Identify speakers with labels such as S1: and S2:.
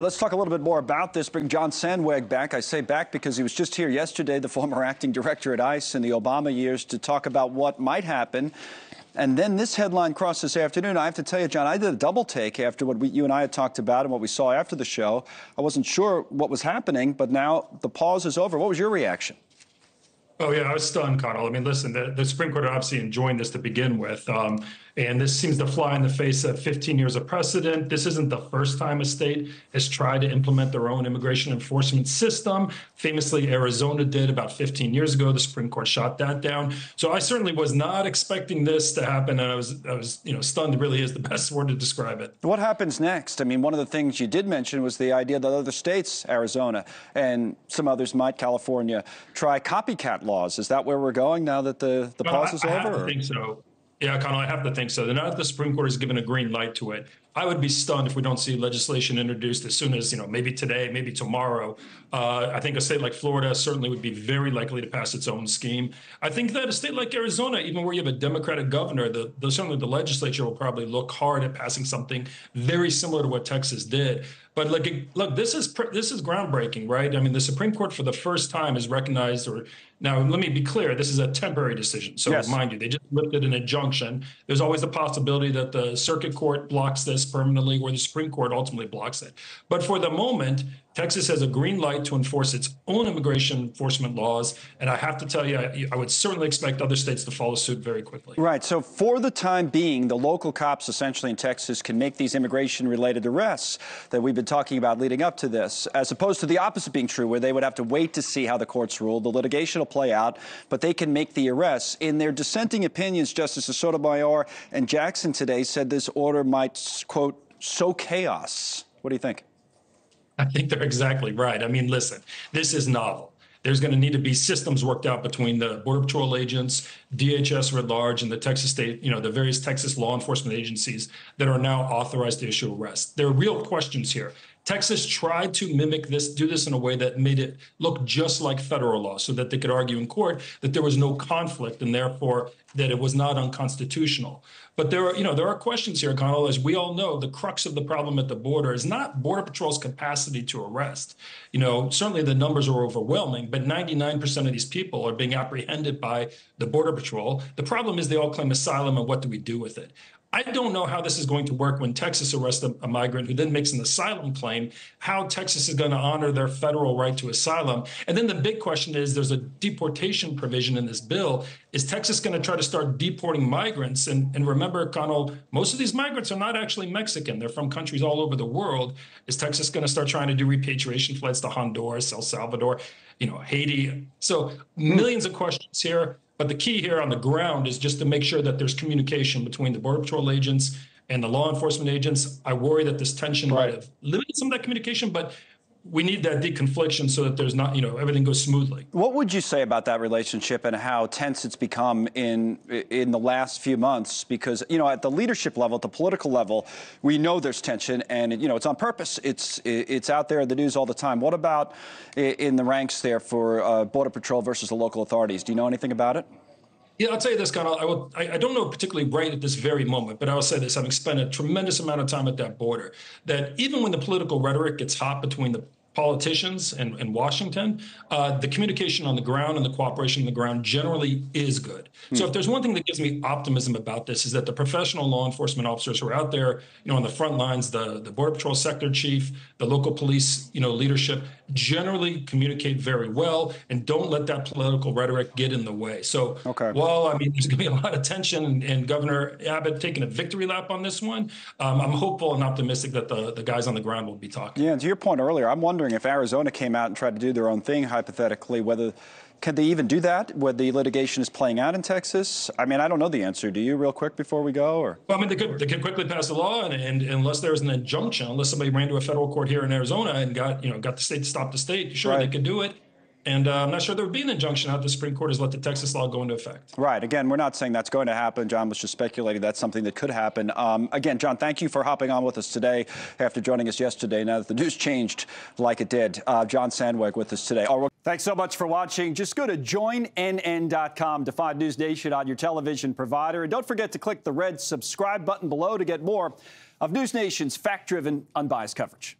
S1: Let's talk a little bit more about this. Bring John Sandweg back. I say back because he was just here yesterday, the former acting director at ICE in the Obama years, to talk about what might happen. And then this headline crossed this afternoon. I have to tell you, John, I did a double take after what we, you and I had talked about and what we saw after the show. I wasn't sure what was happening, but now the pause is over. What was your reaction?
S2: Oh yeah, I was stunned, Connell. I mean, listen, the, the Supreme Court obviously enjoined this to begin with, um, and this seems to fly in the face of 15 years of precedent. This isn't the first time a state has tried to implement their own immigration enforcement system. Famously, Arizona did about 15 years ago. The Supreme Court shot that down. So I certainly was not expecting this to happen, and I was, I was, you know, stunned. Really, is the best word to describe it.
S1: What happens next? I mean, one of the things you did mention was the idea that other states, Arizona and some others might, California, try copycat laws. Is that where we're going now that the, the pause is
S2: I
S1: over?
S2: I think so. Yeah, Connell, I have to think so. Now that the Supreme Court has given a green light to it, I would be stunned if we don't see legislation introduced as soon as, you know, maybe today, maybe tomorrow. Uh, I think a state like Florida certainly would be very likely to pass its own scheme. I think that a state like Arizona, even where you have a Democratic governor, the, the certainly the legislature will probably look hard at passing something very similar to what Texas did. But look, look, this is this is groundbreaking, right? I mean, the Supreme Court for the first time has recognized, or now let me be clear, this is a temporary decision. So yes. mind you, they just lifted an injunction. There's always the possibility that the Circuit Court blocks this permanently, or the Supreme Court ultimately blocks it. But for the moment, Texas has a green light to enforce its own immigration enforcement laws. And I have to tell you, I, I, would certainly expect other states to follow suit very quickly.
S1: Right. So, for the time being, the local cops essentially in Texas can make these immigration related arrests that we've been talking about leading up to this, as opposed to the opposite being true, where they would have to wait to see how the courts rule. The litigation will play out, but they can make the arrests. In their dissenting opinions, Justices Sotomayor and Jackson today said this order might, quote, sow chaos. What do you think?
S2: I think they're exactly right. I mean, listen, this is novel. There's going to need to be systems worked out between the Border Patrol agents, DHS writ large, and the Texas state, you know, the various Texas law enforcement agencies that are now authorized to issue arrests. There are real questions here. Texas tried to mimic this, do this in a way that made it look just like federal law so that they could argue in court that there was no conflict and therefore that it was not unconstitutional. But there are, you know, there are questions here, Connell. As we all know, the crux of the problem at the border is not Border Patrol's capacity to arrest. You know, certainly the numbers are overwhelming, but 99% of these people are being apprehended by the Border Patrol. The problem is they all claim asylum, and what do we do with it? I don't know how this is going to work when Texas arrests a, a, migrant who then makes an asylum claim, how Texas is going to honor their federal right to asylum. And then the big question is there's a deportation provision in this bill. Is Texas going to try to start deporting migrants? And, and remember, Connell, most of these migrants are not actually Mexican. They're from countries all over the world. Is Texas going to start trying to do repatriation flights to Honduras, El Salvador, you know, Haiti? So hmm. millions of questions here. But the key here on the ground is just to make sure that there's communication between the Border Patrol agents and the law enforcement agents. I worry that this tension right. might have limited some of that communication, but we need that deconfliction so that there's not, you know, everything goes smoothly.
S1: What would you say about that relationship and how tense it's become in in the last few months? Because you know, at the leadership level, at the political level, we know there's tension, and you know, it's on purpose. It's it's out there in the news all the time. What about in the ranks there for uh, Border Patrol versus the local authorities? Do you know anything about it?
S2: Yeah, I'll tell you this, Connell. I, will, I, I, don't know particularly right at this very moment, but I will say this, having spent a tremendous amount of time at that border, that even when the political rhetoric gets hot between the politicians in, in Washington, uh, the communication on the ground and the cooperation on the ground generally is good. Hmm. So if there's one thing that gives me optimism about this is that the professional law enforcement officers who are out there, you know, on the front lines, the, the Border Patrol sector chief, the local police, you know, leadership, generally communicate very well and don't let that political rhetoric get in the way. So okay. while, I mean, there's going to be a lot of tension and, and, Governor Abbott taking a victory lap on this one, um, I'm hopeful and optimistic that the, the guys on the ground will be talking.
S1: Yeah, and to your point earlier, I'm wondering wondering if Arizona came out and tried to do their own thing, hypothetically, whether can they even do that when the litigation is playing out in Texas? I mean, I don't know the answer. Do you, real quick, before we go? Or
S2: well, I mean, they could they could quickly pass the law, and, and unless there was an injunction, unless somebody ran to a federal court here in Arizona and got you know got the state to stop the state, sure right. they could do it. And uh, I'm not sure there would be an injunction out. The Supreme Court has let the Texas law go into effect.
S1: Right. Again, we're not saying that's going to happen. John was just speculating that's something that could happen. Um, again, John, thank you for hopping on with us today after joining us yesterday. Now that the news changed like it did, uh, John Sandweg with us today. Right. Thanks so much for watching. Just go to joinnn.com to find News Nation on your television provider. And don't forget to click the red subscribe button below to get more of News Nation's fact driven, unbiased coverage.